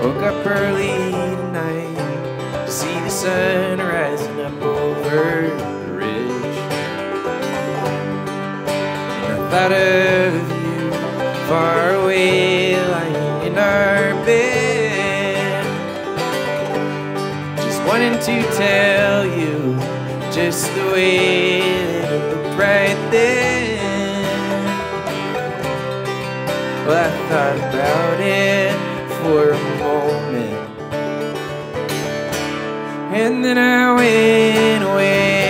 Woke up early tonight to see the sun rising up over the ridge. And I thought of you far away, lying in our bed. Just wanting to tell you just the way that it looked right then. Well, I thought about it for a moment. And then I went away.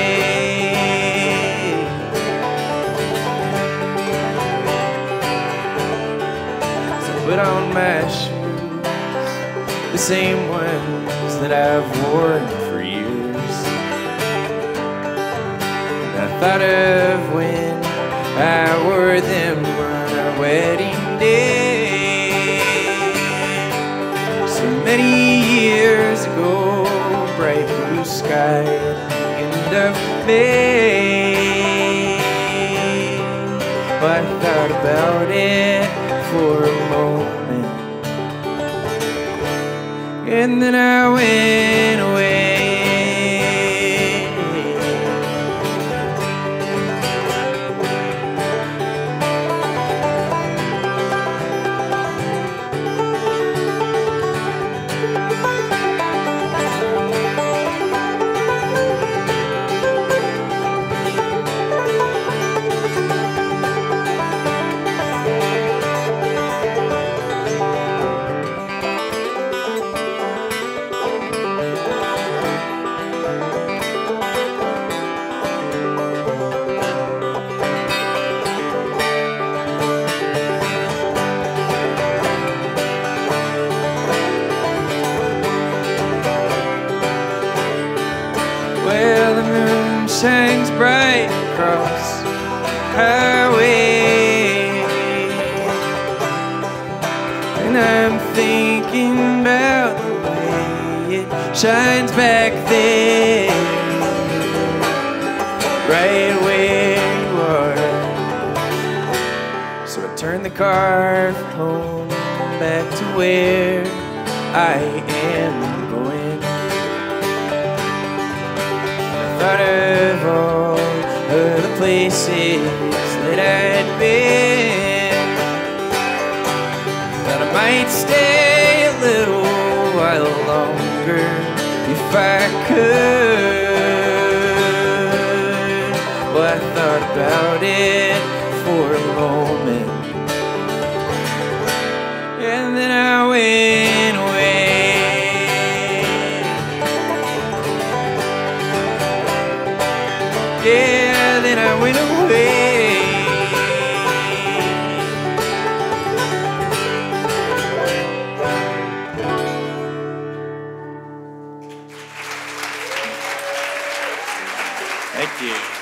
So I put on my shoes, the same ones that I've worn for years. And I thought of when I wore them on our wedding day. Sky the of I thought about it for a moment, and then I went away. The moon shines bright across the highway. And I'm thinking about the way it shines back there. Right where you are. So I turn the car home back to where I am of all of the places that I'd been. Thought I might stay a little while longer if I could. Well, I thought about it. Yeah, then I went away. Thank you.